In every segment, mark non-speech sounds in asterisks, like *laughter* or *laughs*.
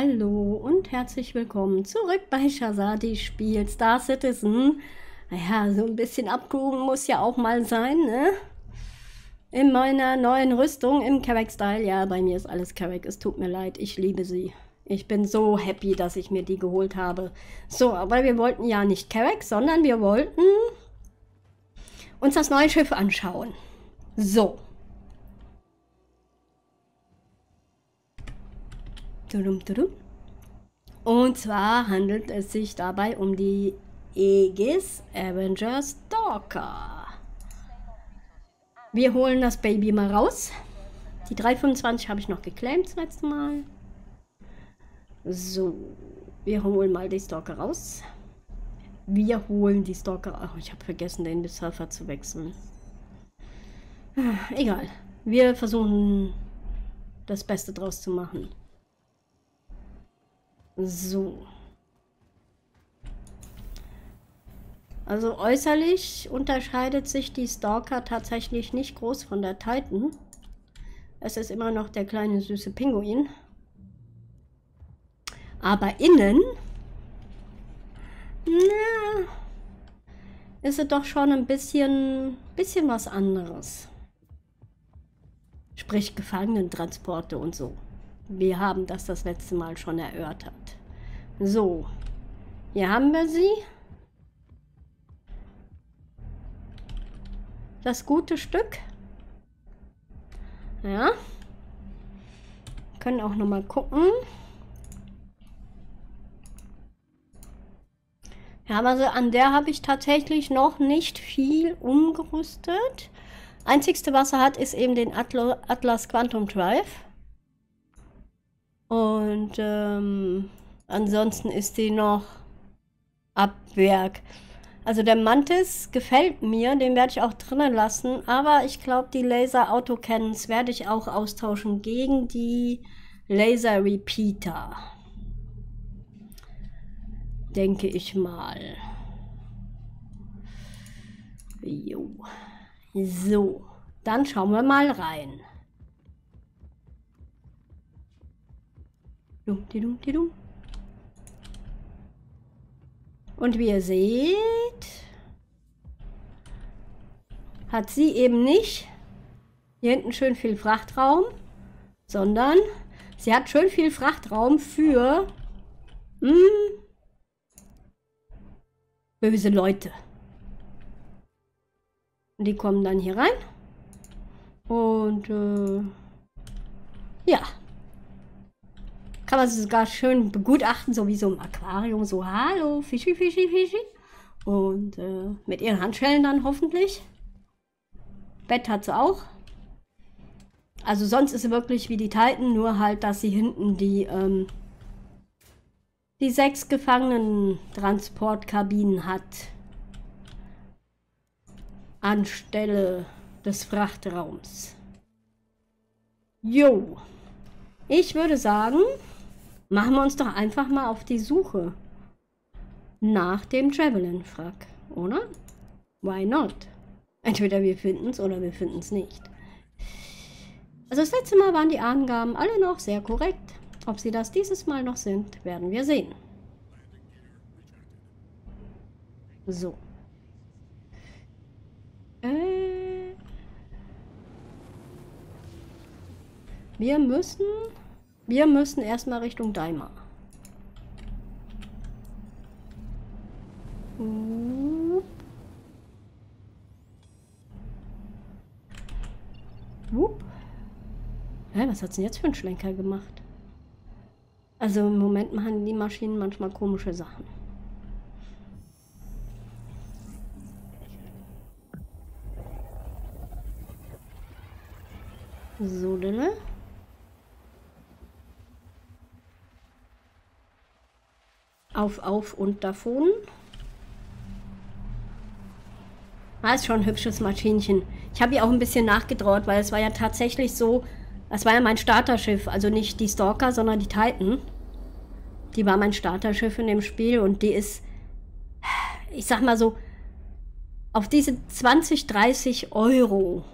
Hallo und herzlich willkommen zurück bei Shazadi Spiel Star Citizen. Naja, so ein bisschen abgehoben muss ja auch mal sein, ne? In meiner neuen Rüstung im Carrack-Style. Ja, bei mir ist alles Carrack. Es tut mir leid, ich liebe sie. Ich bin so happy, dass ich mir die geholt habe. So, aber wir wollten ja nicht Carrack, sondern wir wollten uns das neue Schiff anschauen. So. Und zwar handelt es sich dabei um die Aegis Avenger Stalker. Wir holen das Baby mal raus. Die 325 habe ich noch geclaimt das letzte Mal. So, wir holen mal die Stalker raus. Wir holen die Stalker... Ach, ich habe vergessen, den Surfer zu wechseln. Egal. Wir versuchen, das Beste draus zu machen. So. Also äußerlich unterscheidet sich die Stalker tatsächlich nicht groß von der Titan. Es ist immer noch der kleine süße Pinguin. Aber innen na, ist es doch schon ein bisschen, bisschen was anderes. Sprich Gefangenentransporte und so. Wir haben das das letzte Mal schon erörtert. So, hier haben wir sie. Das gute Stück. Ja. Können auch noch mal gucken. Ja, also an der habe ich tatsächlich noch nicht viel umgerüstet. Einzigste, was er hat, ist eben den Atlas Quantum Drive. Und ähm, ansonsten ist die noch ab Werk. Also der Mantis gefällt mir, den werde ich auch drinnen lassen, aber ich glaube, die Laser Autocannons werde ich auch austauschen gegen die Laser Repeater. Denke ich mal. Jo. So, dann schauen wir mal rein. Und wie ihr seht, hat sie eben nicht hier hinten schön viel Frachtraum, sondern sie hat schön viel Frachtraum für mh, hm, böse Leute. Und die kommen dann hier rein. Und äh, ja, kann man sogar schön begutachten, so wie so im Aquarium, so hallo, Fischi, Fischi, Fischi. Und äh, mit ihren Handschellen dann hoffentlich. Bett hat sie auch. Also sonst ist sie wirklich wie die Titan, nur halt, dass sie hinten die, ähm, die sechs Gefangenen-Transportkabinen hat. Anstelle des Frachtraums. Jo. Ich würde sagen, Machen wir uns doch einfach mal auf die Suche nach dem Javelin-Frack, oder? Why not? Entweder wir finden es oder wir finden es nicht. Also das letzte Mal waren die Angaben alle noch sehr korrekt. Ob sie das dieses Mal noch sind, werden wir sehen. So. Äh. Wir müssen wir müssen erstmal Richtung Daimar. Hä, was hat denn jetzt für einen Schlenker gemacht? Also im Moment machen die Maschinen manchmal komische Sachen. So, denn. Auf, auf und davon. War es schon ein hübsches Maschinchen. Ich habe ihr auch ein bisschen nachgetraut, weil es war ja tatsächlich so, das war ja mein Starterschiff. Also nicht die Stalker, sondern die Titan. Die war mein Starterschiff in dem Spiel und die ist, ich sag mal so, auf diese 20, 30 Euro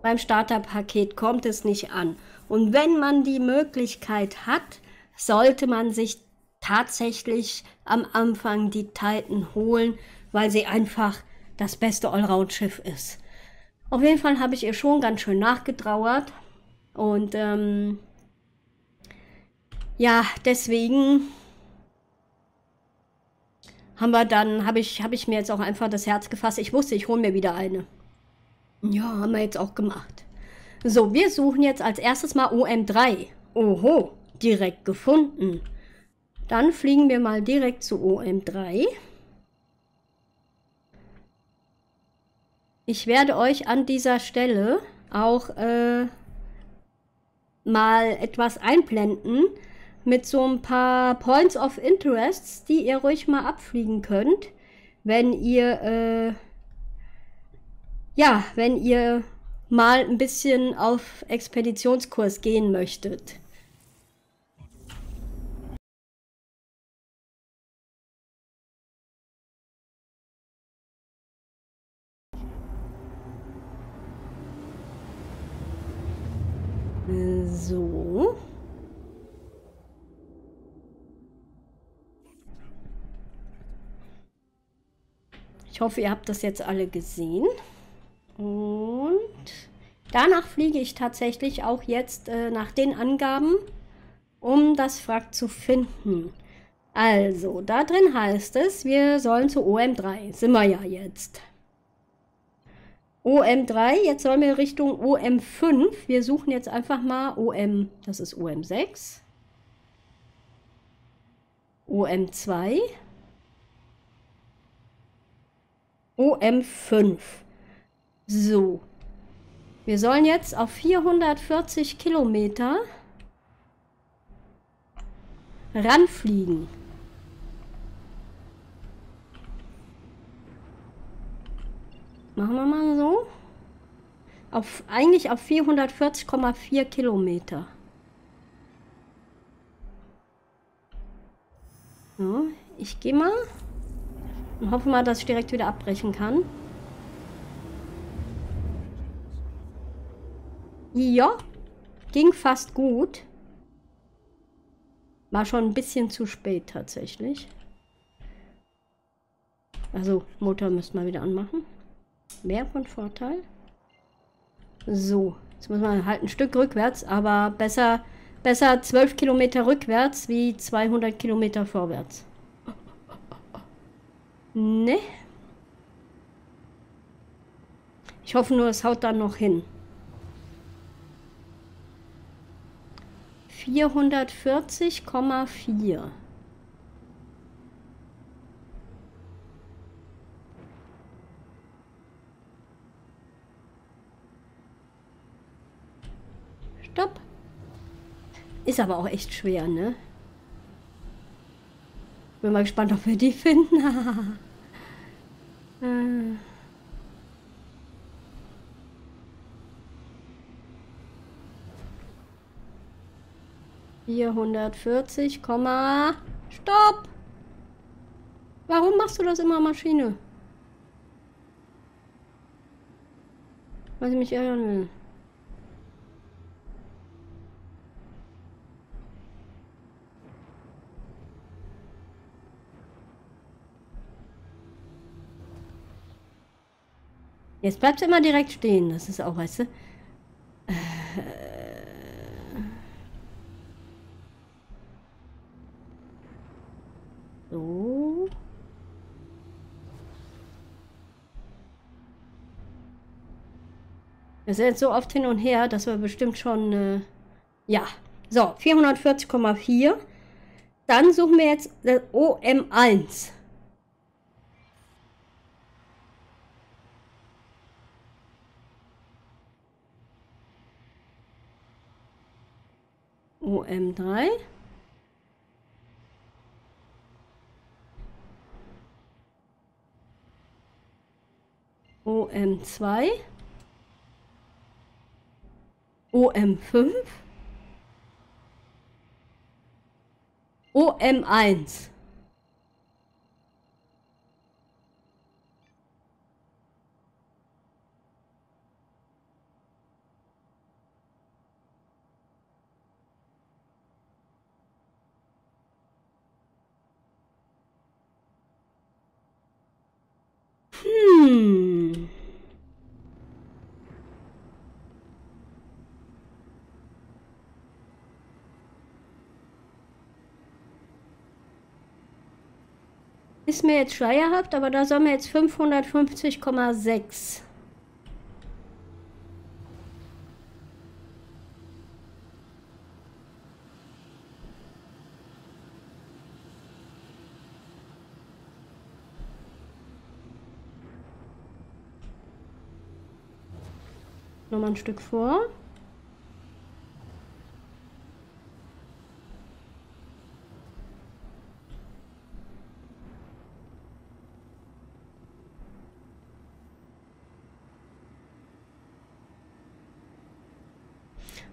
beim Starterpaket kommt es nicht an. Und wenn man die Möglichkeit hat, sollte man sich tatsächlich am Anfang die Titan holen, weil sie einfach das beste Allround-Schiff ist. Auf jeden Fall habe ich ihr schon ganz schön nachgetrauert. Und ähm, ja, deswegen haben wir dann, habe ich, hab ich mir jetzt auch einfach das Herz gefasst. Ich wusste, ich hole mir wieder eine. Ja, haben wir jetzt auch gemacht. So, wir suchen jetzt als erstes mal OM3. Oho, direkt gefunden. Dann fliegen wir mal direkt zu OM3. Ich werde euch an dieser Stelle auch äh, mal etwas einblenden mit so ein paar Points of Interests, die ihr ruhig mal abfliegen könnt, wenn ihr äh, ja, wenn ihr mal ein bisschen auf Expeditionskurs gehen möchtet. So. Ich hoffe, ihr habt das jetzt alle gesehen. Und danach fliege ich tatsächlich auch jetzt äh, nach den Angaben, um das Wrack zu finden. Also, da drin heißt es, wir sollen zu OM3. Sind wir ja jetzt. OM3, jetzt sollen wir Richtung OM5. Wir suchen jetzt einfach mal OM, das ist OM6. OM2. OM5. So. Wir sollen jetzt auf 440 Kilometer ranfliegen. Machen wir mal so. Auf, eigentlich auf 440,4 Kilometer. So, ich gehe mal und hoffe mal, dass ich direkt wieder abbrechen kann. Ja, ging fast gut. War schon ein bisschen zu spät tatsächlich. Also, Motor müsste mal wieder anmachen. Mehr von Vorteil. So, jetzt muss man halt ein Stück rückwärts, aber besser, besser 12 Kilometer rückwärts wie 200 Kilometer vorwärts. Ne? Ich hoffe nur, es haut dann noch hin. 440,4. Stopp. Ist aber auch echt schwer, ne? Bin mal gespannt, ob wir die finden. *laughs* äh. 440, Stopp! Warum machst du das immer Maschine? Weil sie mich ärgern will. Jetzt bleibt sie immer direkt stehen. Das ist auch, weißt du. Äh, So. Wir sind jetzt so oft hin und her, dass wir bestimmt schon... Äh, ja. So, 440,4. Dann suchen wir jetzt das OM1. OM3. OM2, OM5, OM1. Hm. Ist mir jetzt schleierhaft, aber da sollen wir jetzt 550,6. Ein Stück vor.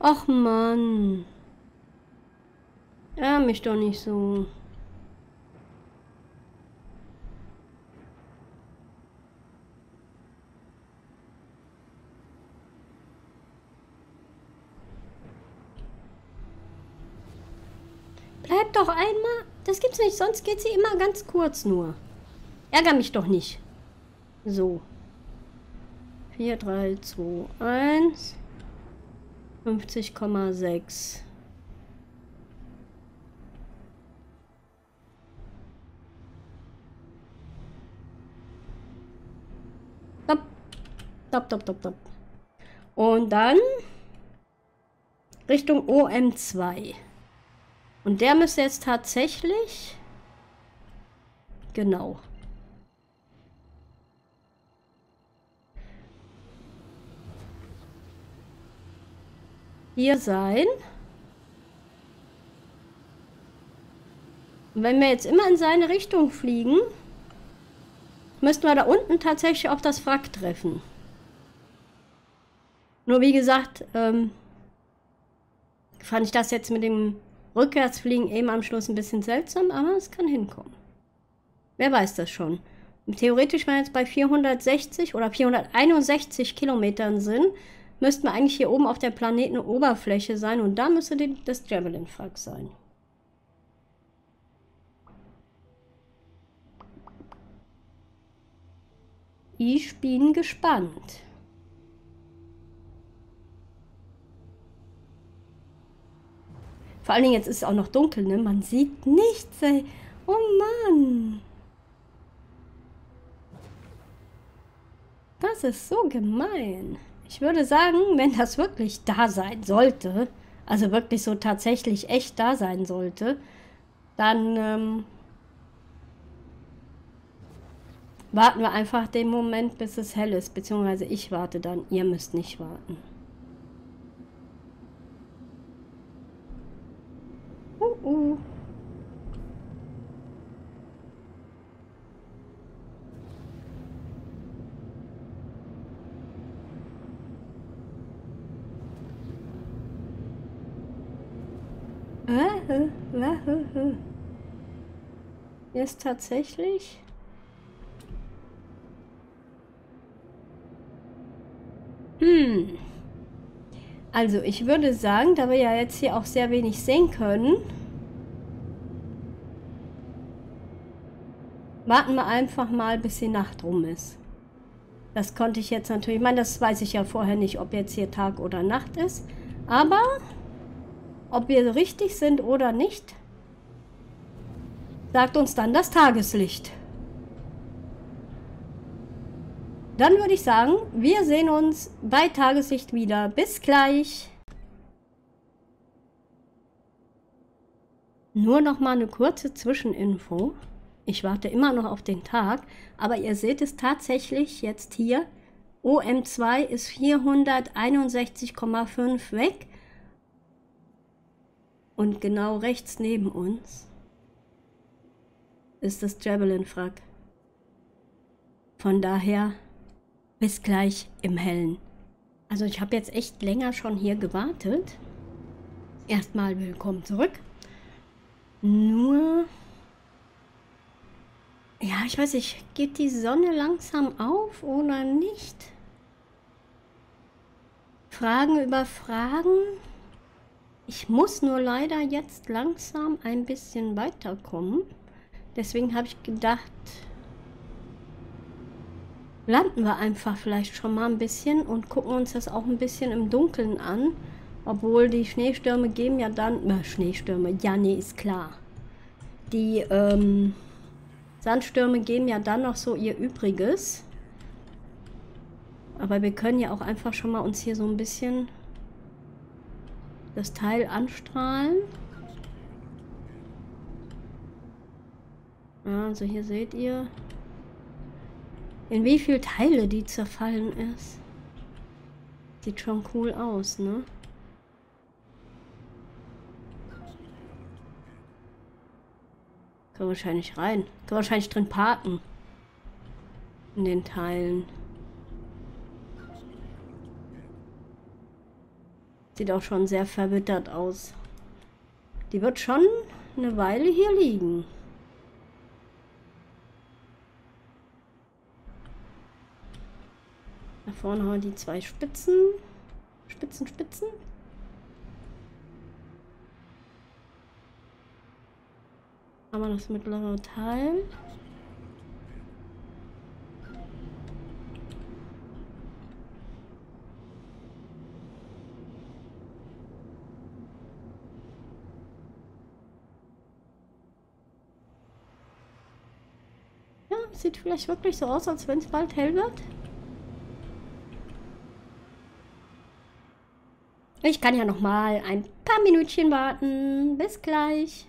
Ach Mann. Ja, mich doch nicht so. Bleib doch einmal. Das gibt's nicht, sonst geht sie immer ganz kurz nur. Ärger mich doch nicht. So. 4, 3, 2, 1. 50,6. Stopp. Stopp, stopp, stopp, stopp. Und dann Richtung OM2. Und der müsste jetzt tatsächlich... Genau. hier sein. Und wenn wir jetzt immer in seine Richtung fliegen, müssten wir da unten tatsächlich auch das Wrack treffen. Nur wie gesagt, ähm, fand ich das jetzt mit dem Rückwärtsfliegen eben am Schluss ein bisschen seltsam, aber es kann hinkommen. Wer weiß das schon. Theoretisch, wenn wir jetzt bei 460 oder 461 Kilometern sind, müssten wir eigentlich hier oben auf der Planetenoberfläche sein und da müsste das Javelin-Wrack sein. Ich bin gespannt. Vor allen Dingen jetzt ist es auch noch dunkel, ne? Man sieht nichts, ey. Oh Mann. Das ist so gemein. Ich würde sagen, wenn das wirklich da sein sollte, also wirklich so tatsächlich echt da sein sollte, dann ähm, warten wir einfach den Moment, bis es hell ist. Beziehungsweise ich warte dann, ihr müsst nicht warten. Uh -uh. Jetzt tatsächlich. Hm. Also ich würde sagen, da wir ja jetzt hier auch sehr wenig sehen können, warten wir einfach mal, bis die Nacht rum ist. Das konnte ich jetzt natürlich, ich meine, das weiß ich ja vorher nicht, ob jetzt hier Tag oder Nacht ist. Aber ob wir richtig sind oder nicht, sagt uns dann das Tageslicht. Dann würde ich sagen, wir sehen uns bei Tageslicht wieder. Bis gleich. Nur noch mal eine kurze Zwischeninfo. Ich warte immer noch auf den Tag, aber ihr seht es tatsächlich jetzt hier. OM2 ist 461,5 weg und genau rechts neben uns ist das Javelin-Wrack. Von daher bis gleich im Hellen. Also ich habe jetzt echt länger schon hier gewartet. Erstmal willkommen zurück. Nur... Ja, ich weiß nicht, geht die Sonne langsam auf oder nicht? Fragen über Fragen? Ich muss nur leider jetzt langsam ein bisschen weiterkommen. Deswegen habe ich gedacht, landen wir einfach vielleicht schon mal ein bisschen und gucken uns das auch ein bisschen im Dunkeln an. Obwohl die Schneestürme geben ja dann... Äh, Schneestürme, ja, nee, ist klar. Die ähm, Sandstürme geben ja dann noch so ihr Übriges. Aber wir können ja auch einfach schon mal uns hier so ein bisschen das Teil anstrahlen. Ja, also hier seht ihr, in wie viele Teile die zerfallen ist. Sieht schon cool aus, ne? Können wahrscheinlich rein. Können wahrscheinlich drin parken. In den Teilen. Sieht auch schon sehr verwittert aus. Die wird schon eine Weile hier liegen. Da vorne haben wir die zwei Spitzen. Spitzen, Spitzen. Haben wir das mittlere Teil. Ja, sieht vielleicht wirklich so aus, als wenn es bald hell wird. Ich kann ja noch mal ein paar Minütchen warten. Bis gleich.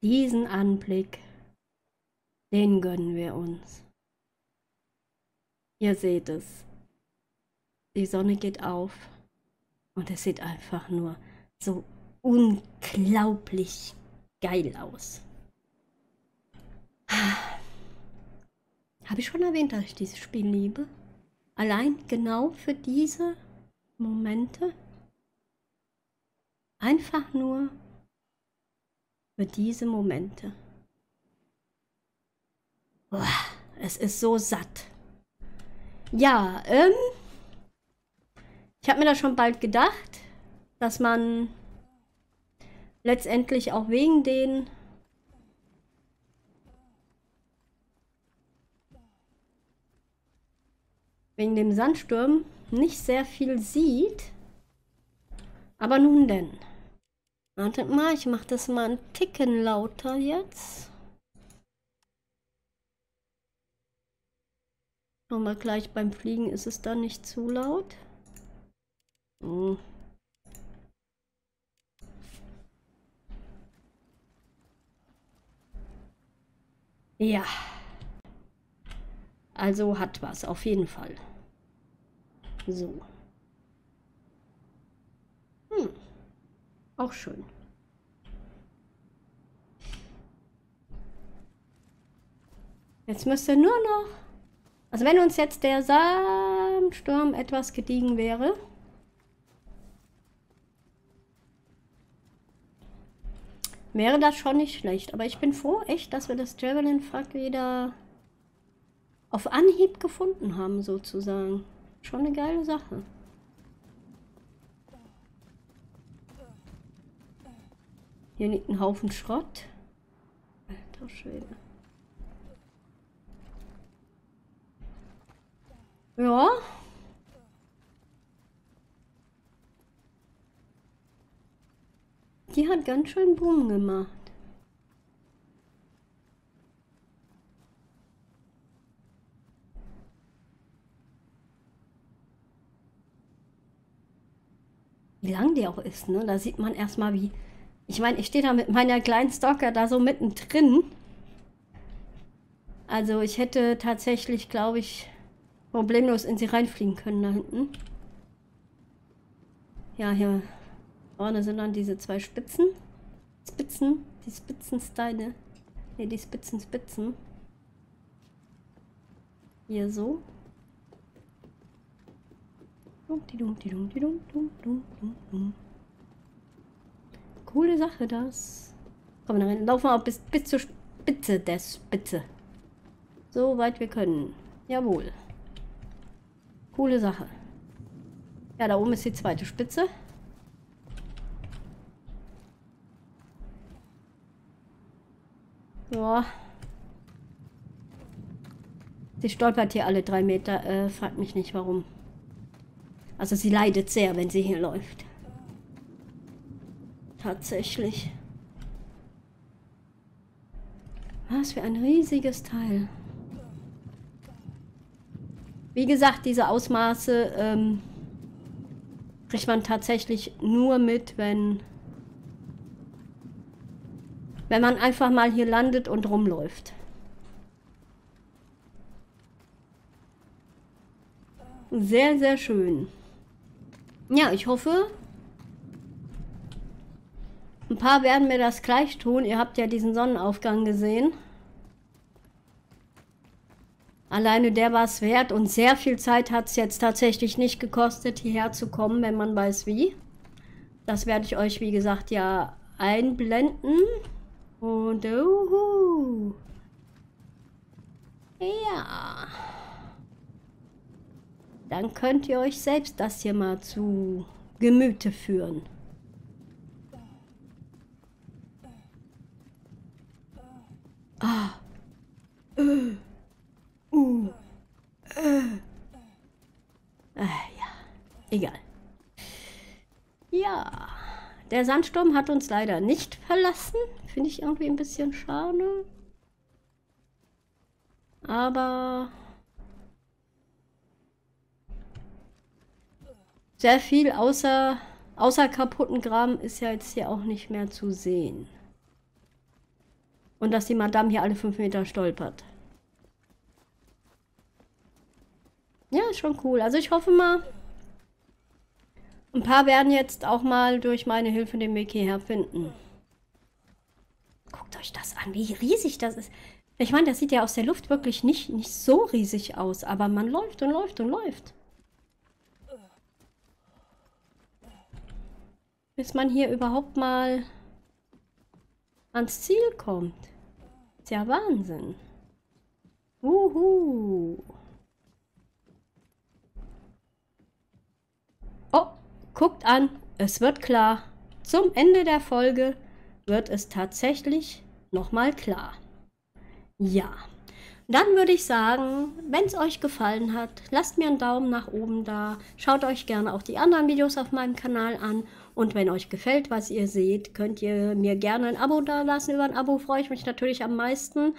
Diesen Anblick, den gönnen wir uns. Ihr seht es. Die Sonne geht auf und es sieht einfach nur so unglaublich geil aus. Habe ich schon erwähnt, dass ich dieses Spiel liebe? Allein genau für diese Momente? Einfach nur für diese Momente. Boah, es ist so satt. Ja, ähm, ich habe mir da schon bald gedacht, dass man letztendlich auch wegen den wegen dem Sandsturm nicht sehr viel sieht. Aber nun denn. Wartet mal, ich mache das mal ein Ticken lauter jetzt. Wir gleich beim Fliegen, ist es dann nicht zu laut? Hm. Ja. Also hat was, auf jeden Fall. So. Hm. Auch schön. Jetzt müsste nur noch... Also wenn uns jetzt der Sandsturm etwas gediegen wäre... Wäre das schon nicht schlecht. Aber ich bin froh, echt, dass wir das Javelin Fuck wieder auf Anhieb gefunden haben, sozusagen. Schon eine geile Sache. Hier liegt ein Haufen Schrott. Alter Schwede. Ja. Die hat ganz schön Boom gemacht. Wie lang die auch ist, ne? Da sieht man erstmal, wie ich meine, ich stehe da mit meiner kleinen Stalker da so mittendrin. Also ich hätte tatsächlich, glaube ich, problemlos in sie reinfliegen können da hinten. Ja, hier vorne sind dann diese zwei Spitzen. Spitzen, die Spitzensteine. Ne, die Spitzen, Spitzen. Hier so. Dum, die dum, die dum, die dum, dum, dum, dum, dum coole Sache, das. Komm, dann laufen wir bis, bis zur Spitze der Spitze. So weit wir können. Jawohl. Coole Sache. Ja, da oben ist die zweite Spitze. Ja. Sie stolpert hier alle drei Meter. Äh, fragt mich nicht, warum. Also sie leidet sehr, wenn sie hier läuft. Tatsächlich. Was für ein riesiges Teil. Wie gesagt, diese Ausmaße ähm, kriegt man tatsächlich nur mit, wenn, wenn man einfach mal hier landet und rumläuft. Sehr, sehr schön. Ja, ich hoffe, ein paar werden mir das gleich tun. Ihr habt ja diesen Sonnenaufgang gesehen. Alleine der war es wert und sehr viel Zeit hat es jetzt tatsächlich nicht gekostet, hierher zu kommen, wenn man weiß wie. Das werde ich euch, wie gesagt, ja einblenden. Und uhu. Ja. Dann könnt ihr euch selbst das hier mal zu Gemüte führen. Ah. Äh. Uh. Äh. Äh, ja, egal. Ja, der Sandsturm hat uns leider nicht verlassen. Finde ich irgendwie ein bisschen schade. Aber sehr viel außer, außer kaputten Graben ist ja jetzt hier auch nicht mehr zu sehen. Und dass die Madame hier alle fünf Meter stolpert. Ja, ist schon cool. Also ich hoffe mal, ein paar werden jetzt auch mal durch meine Hilfe den Weg hierher finden. Guckt euch das an, wie riesig das ist. Ich meine, das sieht ja aus der Luft wirklich nicht, nicht so riesig aus, aber man läuft und läuft und läuft. Bis man hier überhaupt mal ans Ziel kommt. Ist ja Wahnsinn. Uhu. Oh, guckt an, es wird klar. Zum Ende der Folge wird es tatsächlich nochmal klar. Ja, dann würde ich sagen, wenn es euch gefallen hat, lasst mir einen Daumen nach oben da. Schaut euch gerne auch die anderen Videos auf meinem Kanal an. Und wenn euch gefällt, was ihr seht, könnt ihr mir gerne ein Abo da lassen. Über ein Abo freue ich mich natürlich am meisten.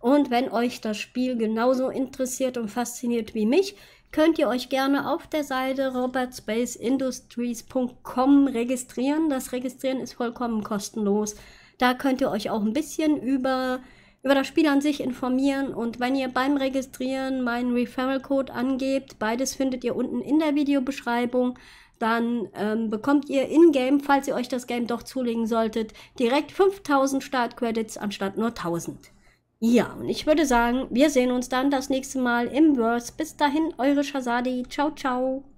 Und wenn euch das Spiel genauso interessiert und fasziniert wie mich, könnt ihr euch gerne auf der Seite robertspaceindustriescom registrieren. Das Registrieren ist vollkommen kostenlos. Da könnt ihr euch auch ein bisschen über, über das Spiel an sich informieren. Und wenn ihr beim Registrieren meinen Referral-Code angebt, beides findet ihr unten in der Videobeschreibung, dann ähm, bekommt ihr in-game, falls ihr euch das Game doch zulegen solltet, direkt 5000 Startcredits anstatt nur 1000. Ja, und ich würde sagen, wir sehen uns dann das nächste Mal im Verse. Bis dahin, eure Shazadi. Ciao, ciao.